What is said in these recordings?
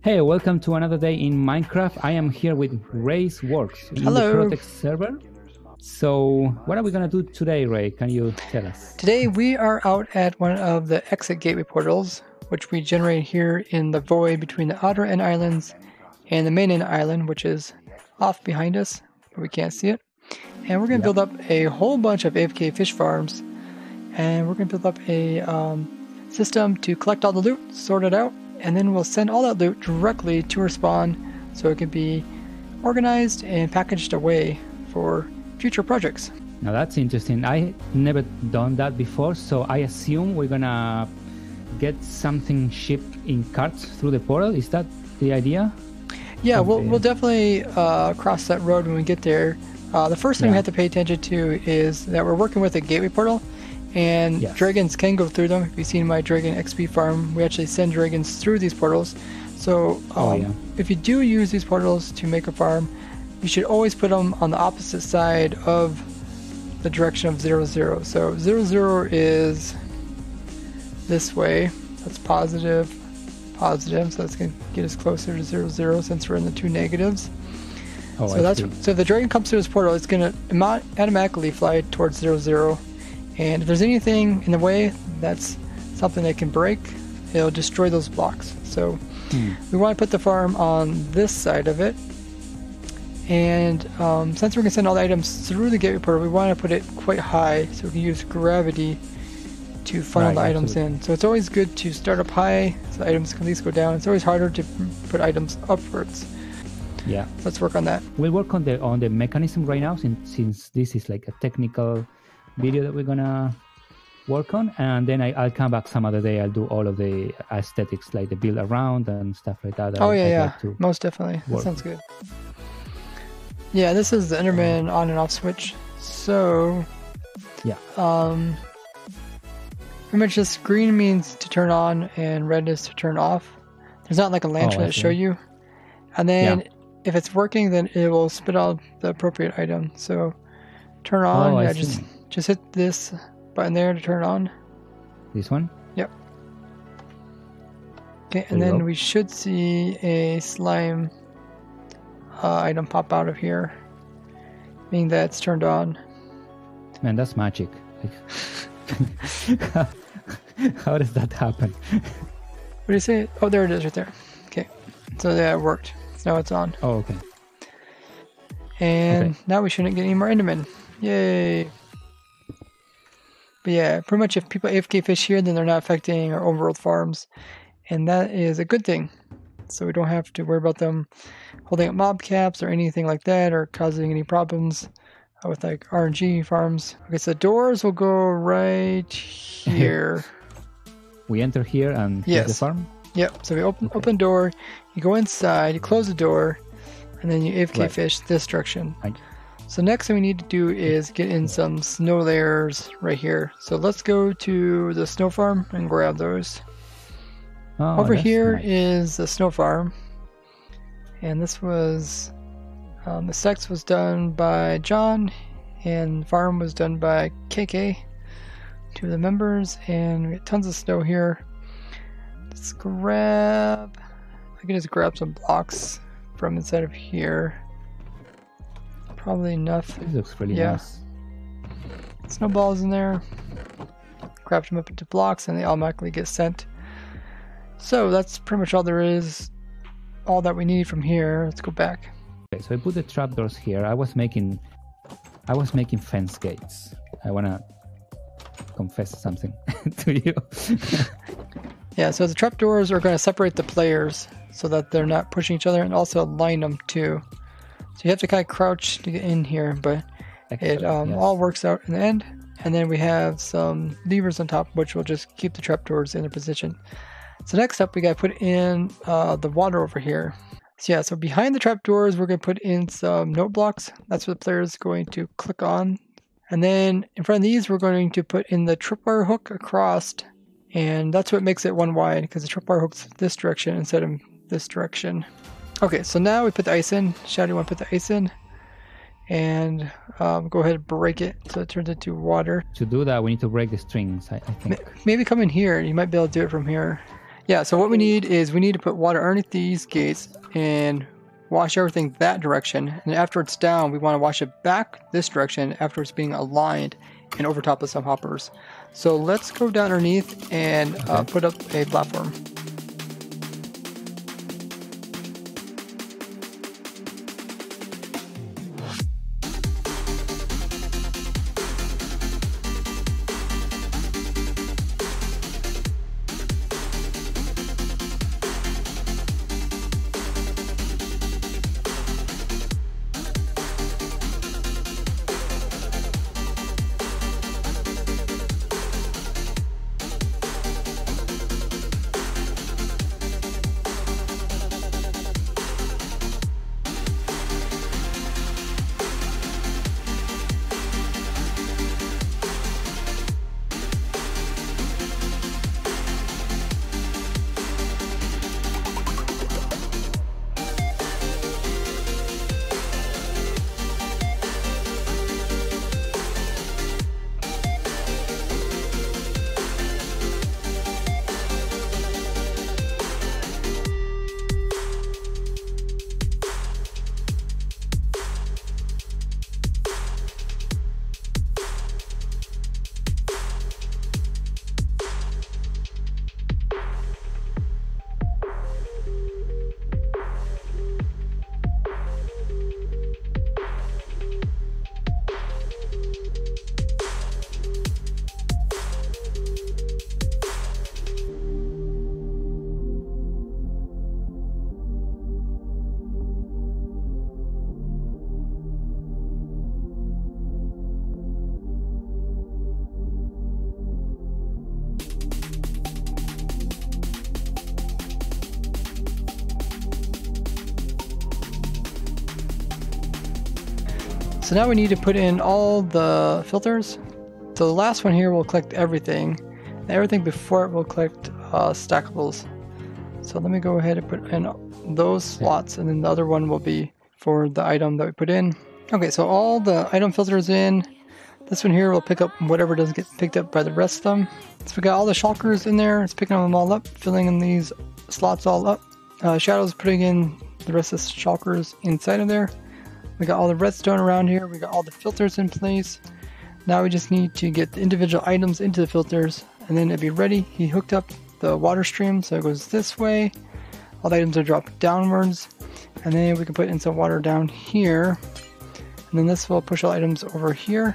Hey, welcome to another day in Minecraft. I am here with Ray's Works in Hello. the ProtoTech server. So, what are we gonna do today, Ray? Can you tell us? Today we are out at one of the exit gateway portals, which we generate here in the void between the outer end islands and the main end island, which is off behind us, but we can't see it. And we're going to build up a whole bunch of AFK fish farms, and we're going to build up a um, system to collect all the loot, sort it out, and then we'll send all that loot directly to Respawn so it can be organized and packaged away for future projects. Now that's interesting. I never done that before, so I assume we're gonna get something shipped in carts through the portal. Is that the idea? Yeah, we'll, we'll definitely uh, cross that road when we get there. Uh, the first thing we have to pay attention to is that we're working with a gateway portal, and Yes. dragons can go through them. If you've seen my dragon XP farm, we actually send dragons through these portals. So um, Oh, yeah. if you do use these portals to make a farm, you should always put them on the opposite side of the direction of zero zero. So zero zero is this way. That's positive, positive. So that's going to get us closer to zero zero since we're in the two negatives. Oh, so I that's see. so if the dragon comes through this portal, it's going to automatically fly towards zero zero. And if there's anything in the way, that's something that can break. It'll destroy those blocks. So Hmm. we want to put the farm on this side of it. And um, since we're going to send all the items through the gate portal, we want to put it quite high so we can use gravity to funnel Right, the items absolutely. in. So it's always good to start up high so the items can at least go down. It's always harder to put items upwards. Yeah, Let's work on that. we'll work on the on the mechanism right now, since since this is like a technical video that we're gonna work on, and then I, I'll come back some other day. I'll do all of the aesthetics, like the build around and stuff like that. Oh I- yeah, I'd yeah, like to- most definitely. That sounds good. Yeah, this is the Enderman on and off switch. So, Yeah. um, pretty much this green means to turn on and red is to turn off. There's not like a lantern Oh, that show you, and then if it's working, then it will spit out the appropriate item. So, turn on. Oh, I yeah, see. just just hit this button there to turn it on. This one. Yep. Okay, and then go. we should see a slime uh, item pop out of here, meaning that it's turned on. Man, that's magic. Like, how does that happen? What do you say? Oh, there it is right there. Okay, so yeah, it worked. So now it's on. Oh, okay. And Okay. now we shouldn't get any more Endermen. Yay! But yeah, pretty much if people AFK fish here, then they're not affecting our overworld farms. And that is a good thing. So we don't have to worry about them holding up mob caps or anything like that or causing any problems with like RNG farms. Okay, so doors will go right here. We enter here and here's the Yes. farm. yep, so we open Okay. open door, you go inside, you close the door, and then you AFK Right. fish this direction. Right. So next thing we need to do is get in some snow layers right here. So let's go to the snow farm and grab those. Oh, Over here nice. is the snow farm, and this was um, the sex was done by John, and farm was done by KK, two of the members, and we got tons of snow here. Let's grab. I can just grab some blocks from inside of here. Probably enough This looks really Yeah. nice. snowballs in there. Craft them up into blocks, and they automatically get sent. So that's pretty much all there is. All that we need from here. Let's go back. Okay, so I put the trapdoors here. I was making, I was making fence gates. I wanna confess something to you. Yeah, so the trapdoors are going to separate the players so that they're not pushing each other and also align them too. So you have to kind of crouch to get in here, but it um, yes. all works out in the end. And then we have some levers on top, which will just keep the trapdoors in their position. So next up, we got to put in uh, the water over here. So yeah, so behind the trapdoors, we're going to put in some note blocks. That's what the player is going to click on. And then in front of these, we're going to put in the tripwire hook across. And that's what makes it one wide, because the tripwire hook's this direction instead of this direction. Okay, so now we put the ice in. Shadow, you want to put the ice in? And um, go ahead and break it so it turns into water. To do that, we need to break the strings. I, I think. Maybe come in here. You might be able to do it from here. Yeah, so what we need is we need to put water underneath these gates and wash everything that direction. And after it's down, we want to wash it back this direction after it's being aligned and over top of some hoppers. So let's go down underneath and uh, put up a platform. So now we need to put in all the filters. So the last one here will collect everything. And everything before it will collect uh, stackables. So let me go ahead and put in those slots and then the other one will be for the item that we put in. Okay, so all the item filters in. This one here will pick up whatever doesn't get picked up by the rest of them. So we got all the shulkers in there. It's picking them all up, filling in these slots all up. Uh, Shadow's putting in the rest of the shulkers inside of there. We got all the redstone around here. We got all the filters in place. Now we just need to get the individual items into the filters and then it'd be ready. He hooked up the water stream so it goes this way. All the items are dropped downwards and then we can put in some water down here and then this will push all items over here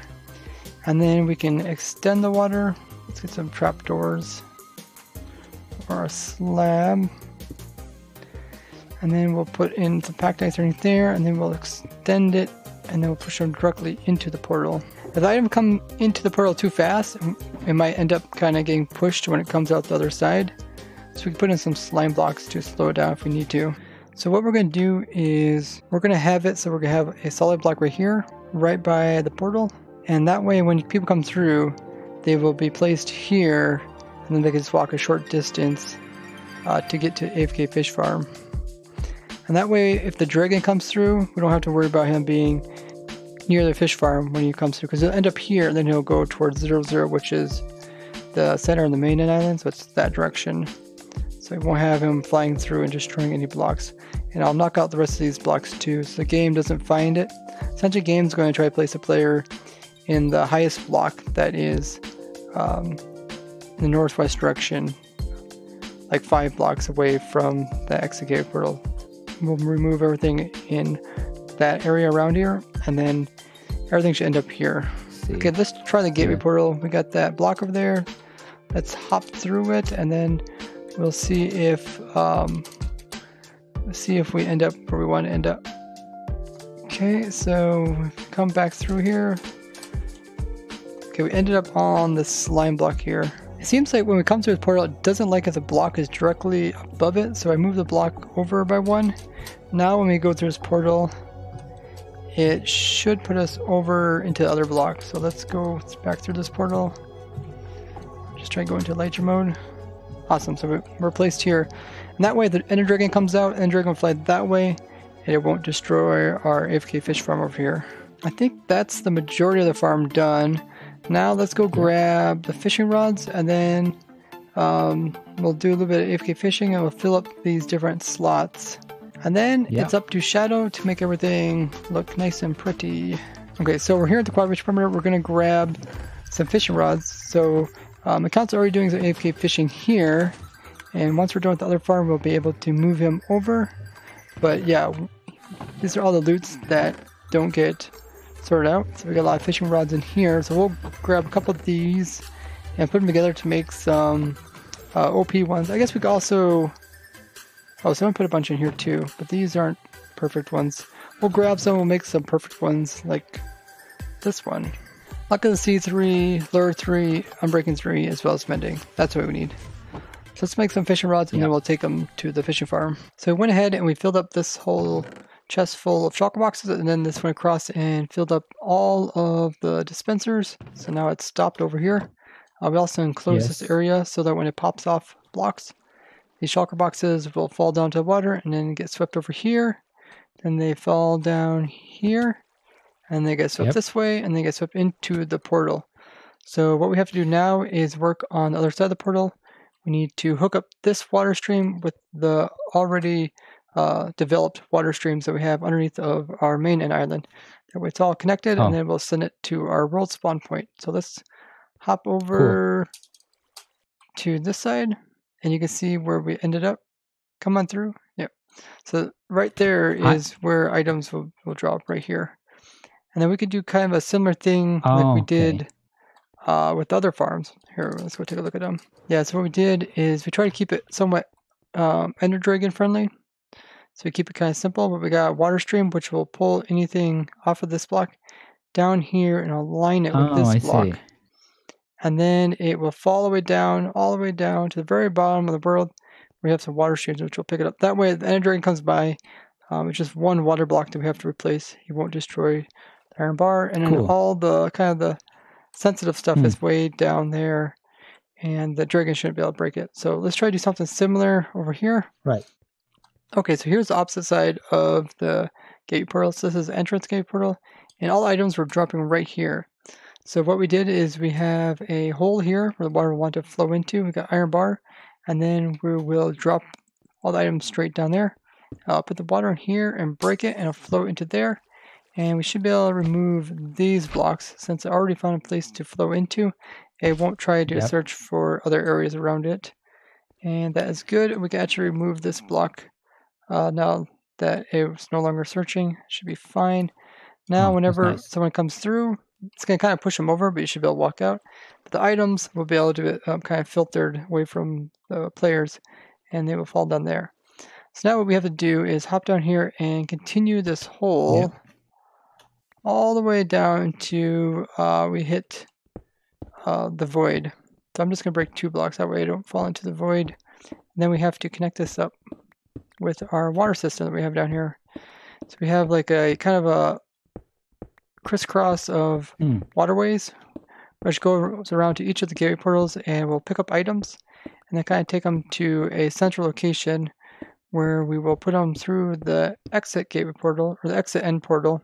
and then we can extend the water. Let's get some trapdoors or a slab and then we'll put in some packed ice underneath there and then we'll extend it and then we'll push them directly into the portal. If item come into the portal too fast, it might end up kind of getting pushed when it comes out the other side. So we can put in some slime blocks to slow it down if we need to. So what we're going to do is we're going to have it so we're going to have a solid block right here, right by the portal. And that way when people come through, they will be placed here and then they can just walk a short distance uh, to get to AFK Fish Farm. And that way, if the dragon comes through, we don't have to worry about him being near the fish farm when he comes through, because he'll end up here, and then he'll go towards zero zero, which is the center of the main end island, so it's that direction. So we won't have him flying through and destroying any blocks. And I'll knock out the rest of these blocks too, so the game doesn't find it. Essentially, the game's going to try to place a player in the highest block that is um, the northwest direction, like five blocks away from the exit gate portal we'll remove everything in that area around here, and then everything should end up here. Okay, let's try the gateway yeah. portal. We got that block over there. Let's hop through it, and then we'll see if um, see if we end up where we want to end up. Okay, so come back through here. Okay, we ended up on the slime block here. It seems like when we come to this portal, it doesn't like if the block is directly above it, so I move the block over by one. Now when we go through this portal, it should put us over into the other block. So let's go back through this portal. Just try going to go into Elytra mode. Awesome, so we're placed here. And that way the Ender Dragon comes out and Dragon will fly that way, and it won't destroy our AFK fish farm over here. I think that's the majority of the farm done. Now let's go grab the fishing rods and then um, we'll do a little bit of AFK fishing and we'll fill up these different slots. And then Yeah. it's up to Shadow to make everything look nice and pretty. Okay, so we're here at the Quad Beach Perimeter. We're going to grab some fishing rods. So um, account's already doing some AFK fishing here. And once we're done with the other farm, we'll be able to move him over. But yeah, these are all the loots that don't get sorted out. So we got a lot of fishing rods in here. So we'll grab a couple of these and put them together to make some uh, OP ones. I guess we could also. Oh, someone put a bunch in here too, but these aren't perfect ones. We'll grab some. We'll make some perfect ones like this one. Luck of the Sea 3, Lure 3, Unbreaking 3, as well as Mending. That's what we need. So let's make some fishing rods and then we'll take them to the fishing farm. So we went ahead and we filled up this whole chest full of shulker boxes and then this went across and filled up all of the dispensers. So now it's stopped over here. Uh, we also enclose this area so that when it pops off blocks, these shulker boxes will fall down to the water and then get swept over here. Then they fall down here and they get swept Yep. this way and they get swept into the portal. So what we have to do now is work on the other side of the portal. We need to hook up this water stream with the already uh, developed water streams that we have underneath of our main end island. That way it's all connected Oh. and then we'll send it to our world spawn point. So let's hop over to this side and you can see where we ended up. Come on through. Yep. So right there I- is where items will, will drop right here. And then we could do kind of a similar thing like Oh, we okay. did uh, with other farms. Here, let's go take a look at them. Yeah, so what we did is we try to keep it somewhat um, Ender Dragon friendly. So we keep it kind of simple, but we got water stream which will pull anything off of this block down here and align it with Oh, this I block. see. And then it will fall all the way down, all the way down to the very bottom of the world. We have some water streams which will pick it up. That way, the Ender Dragon comes by. Um, it's just one water block that we have to replace. He won't destroy the iron bar, and then Cool. all the kind of the sensitive stuff Hmm. is way down there, and the dragon shouldn't be able to break it. So let's try to do something similar over here. Right. Okay, so here's the opposite side of the gate portal. So this is the entrance gate portal, and all items were dropping right here. So what we did is we have a hole here where the water will want to flow into. We got iron bar, and then we will drop all the items straight down there. I'll put the water in here and break it, and it'll flow into there. And we should be able to remove these blocks since I already found a place to flow into. It won't try to Yep. search for other areas around it. And that is good. We can actually remove this block uh, now that it's no longer searching. Should be fine. Now, Oh, whenever nice. someone comes through, it's going to kind of push them over, but you should be able to walk out. But the items will be able to be um, kind of filtered away from the players, and they will fall down there. So now what we have to do is hop down here and continue this hole all the way down to uh, we hit uh, the void. So I'm just going to break two blocks that way I don't fall into the void. And then we have to connect this up with our water system that we have down here. So we have like a kind of a crisscross of Hmm. waterways, which goes around to each of the gateway portals, and we'll pick up items, and then kind of take them to a central location where we will put them through the exit gateway portal or the exit end portal,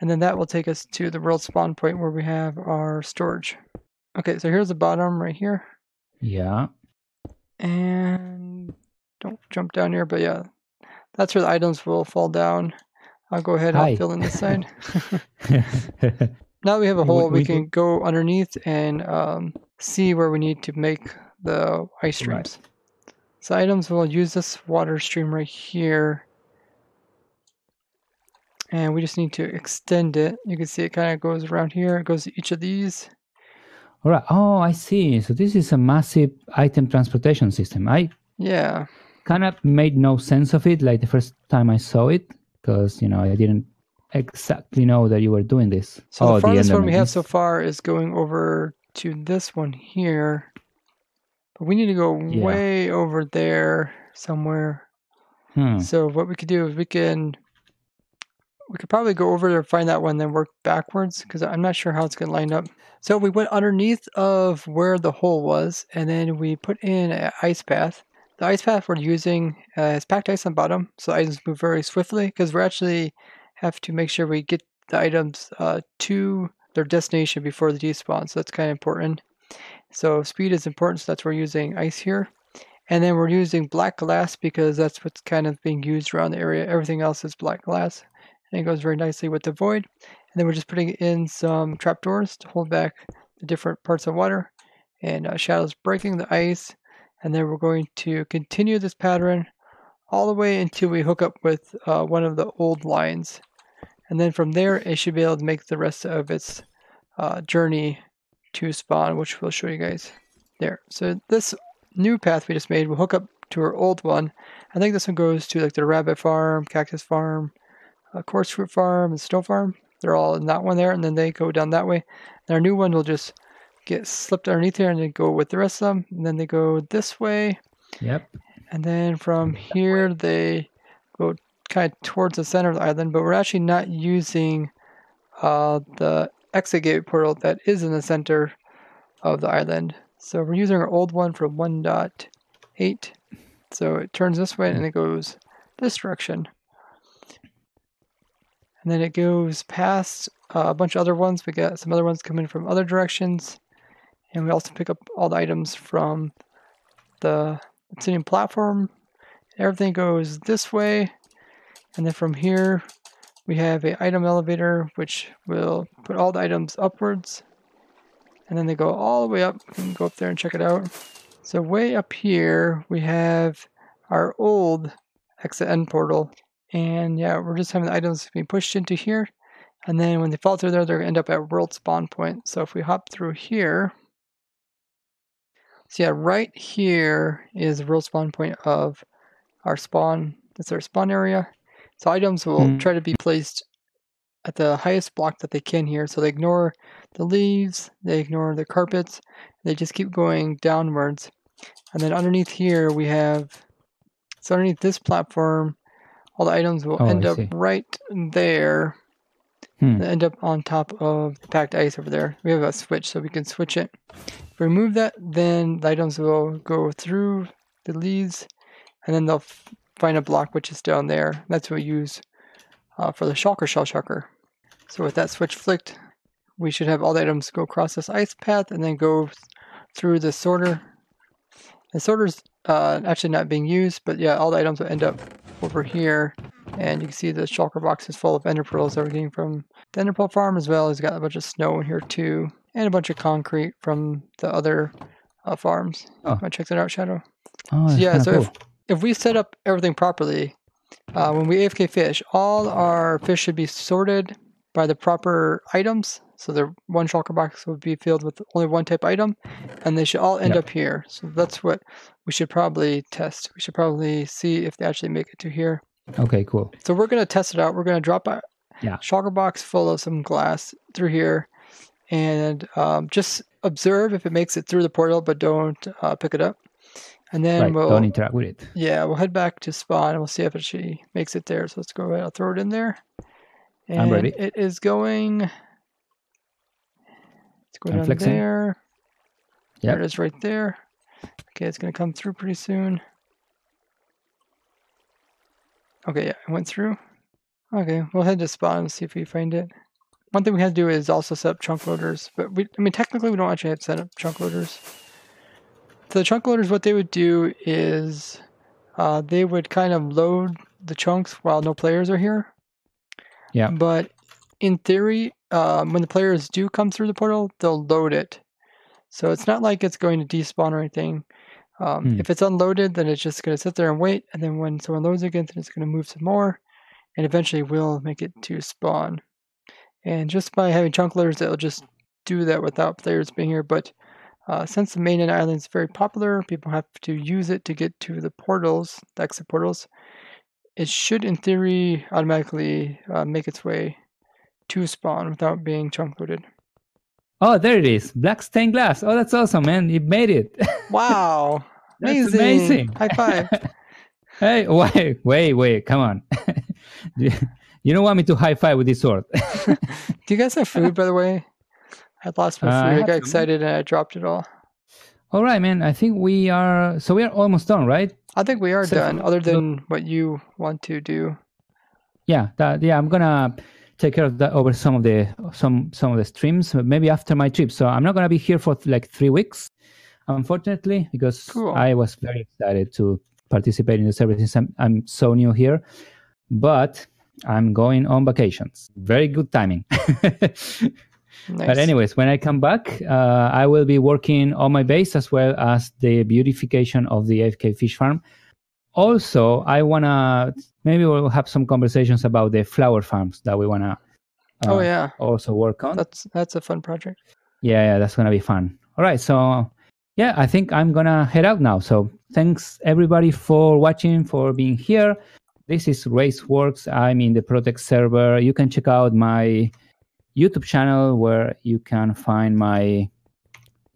and then that will take us to the world spawn point where we have our storage. Okay, so here's the bottom right here, Yeah. and don't jump down here, but yeah, that's where the items will fall down. I'll go ahead Hi. I'll fill in this side. Now that we have a hole, we, we can go underneath and um, see where we need to make the ice Right. streams. So items will use this water stream right here. And we just need to extend it. You can see it kind of goes around here. It goes to each of these. All right. Oh, I see. So this is a massive item transportation system. I Yeah. Kind of made no sense of it like the first time I saw it because you know I didn't exactly know that you were doing this. So oh, the farthest one we have so far is going over to this one here. But we need to go Yeah. way over there somewhere. Hmm. So what we could do is we can we could probably go over there find that one, then work backwards because I'm not sure how it's going to line up. So we went underneath of where the hole was, and then we put in an ice path. The ice path we're using uh, is packed ice on bottom, so items move very swiftly because we actually have to make sure we get the items uh, to their destination before the despawn. So that's kind of important. So speed is important, so that's why we're using ice here. And then we're using black glass because that's what's kind of being used around the area. Everything else is black glass. And it goes very nicely with the void. And then we're just putting in some trapdoors to hold back the different parts of water. And uh, shadows breaking the ice. And then we're going to continue this pattern all the way until we hook up with uh, one of the old lines. And then from there, it should be able to make the rest of its uh, journey to spawn, which we'll show you guys there. So this new path we just made will hook up to our old one. I think this one goes to like the rabbit farm, cactus farm, uh, chorus fruit farm, and snow farm. They're all in that one there, and then they go down that way. And our new one will just get slipped underneath here and then go with the rest of them. And then they go this way. Yep. And then from here they go kind of towards the center of the island, but we're actually not using uh, the exit gate portal that is in the center of the island. So we're using our old one from 1.8. So it turns this way and it goes this direction. And then it goes past uh, a bunch of other ones. We got some other ones coming from other directions. And we also pick up all the items from the Obsidian platform. Everything goes this way. And then from here, we have a item elevator, which will put all the items upwards. And then they go all the way up. Can go up there and check it out. So way up here, we have our old exit end portal. And yeah, we're just having the items being pushed into here. And then when they fall through there, they're to end up at world spawn point. So if we hop through here, so yeah, right here is the world spawn point of our spawn. That's our spawn area. So items will Mm. try to be placed at the highest block that they can here. So they ignore the leaves, they ignore the carpets, they just keep going downwards. And then underneath here we have, so underneath this platform, all the items will Oh, end I up see. right there. Hmm. They end up on top of the packed ice over there. We have a switch, so we can switch it. If we remove that, then the items will go through the leads and then they'll find a block which is down there. That's what we use uh, for the shulker shell shucker. So with that switch flicked, we should have all the items go across this ice path and then go through the sorter. The sorter's uh, actually not being used, but yeah, all the items will end up over here. And you can see the shulker box is full of ender pearls that we're getting from the ender pearl farm, as well as got a bunch of snow in here too, and a bunch of concrete from the other uh, farms. Oh. Want to check that out, Shadow? Oh, that's yeah, so cool. if, if we set up everything properly, uh, when we AFK fish, all our fish should be sorted by the proper items. So the one shulker box would be filled with only one type item, and they should all end Yep. up here. So that's what we should probably test. We should probably see if they actually make it to here. Okay, cool. So we're going to test it out. We're going to drop a Yeah. shulker box full of some glass through here and um, just observe if it makes it through the portal, but don't uh, pick it up. And then right. we'll Don't interact with it. yeah, we'll head back to spawn and we'll see if it actually makes it there. So let's go ahead. I'll throw it in there. And I'm ready. It is going. Let's down there. Yep. There it is right there. Okay, it's going to come through pretty soon. Okay, yeah, it went through. Okay, we'll head to spawn and see if we find it. One thing we had to do is also set up chunk loaders, but we, I mean, technically we don't actually have to set up chunk loaders. So the chunk loaders, what they would do is uh, they would kind of load the chunks while no players are here. Yeah. But in theory, um, when the players do come through the portal, they'll load it. So it's not like it's going to despawn or anything. Um, Hmm. If it's unloaded, then it's just going to sit there and wait. And then when someone loads again, then it's going to move some more. And eventually will make it to spawn. And just by having chunk loaders, it'll just do that without players being here. But uh, since the main end island is very popular, people have to use it to get to the portals, the exit portals. It should, in theory, automatically uh, make its way to spawn without being chunk loaded. Oh, there it is. Black stained glass. Oh, that's awesome, man. It made it. Wow! That's amazing! amazing. High five! hey, wait, wait, wait. Come on. you don't want me to high five with this sword. Do you guys have food, by the way? I lost my Uh, I food. I, got excited and I dropped it all. all right, man. I think we are. So we are almost done, right? I think we are So- done, other than what you want to do. Yeah. That, yeah. I'm gonna take care of that over some of the some some of the streams. Maybe after my trip. So I'm not gonna be here for like three weeks. unfortunately, because Cool. I was very excited to participate in the server since I'm, I'm so new here. But I'm going on vacations. Very good timing. Nice. But anyways, when I come back, uh, I will be working on my base as well as the beautification of the AFK fish farm. Also, I wanna maybe we'll have some conversations about the flower farms that we wanna. Uh, oh yeah, Also work on. that's that's a fun project. Yeah, yeah, that's gonna be fun. All right, so yeah, I think I'm gonna head out now. So thanks everybody for watching, for being here. This is Rays Works. I'm in the ProtoTech server. You can check out my YouTube channel where you can find my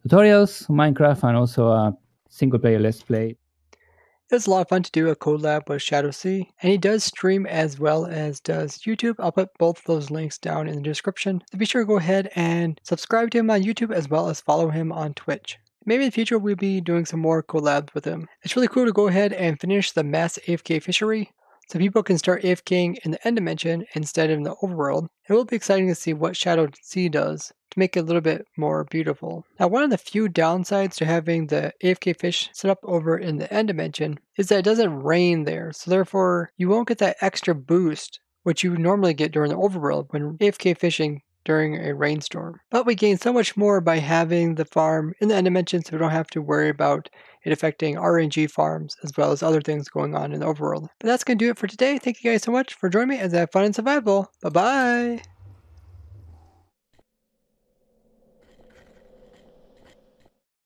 tutorials, Minecraft, and also a single player let's play. It was a lot of fun to do a collab with Shadow C, and he does stream as well as does YouTube. I'll put both those links down in the description. So be sure to go ahead and subscribe to him on YouTube as well as follow him on Twitch. Maybe in the future we'll be doing some more collabs with him. It's really cool to go ahead and finish the mass AFK fishery so people can start AFKing in the end dimension instead of in the overworld. It will be exciting to see what Shadow C does to make it a little bit more beautiful. Now, one of the few downsides to having the AFK fish set up over in the end dimension is that it doesn't rain there, so therefore you won't get that extra boost which you normally get during the overworld when AFK fishing during a rainstorm. But we gain so much more by having the farm in the end dimension so we don't have to worry about it affecting RNG farms as well as other things going on in the overworld. But that's going to do it for today. Thank you guys so much for joining me as I have fun and survival. Bye bye!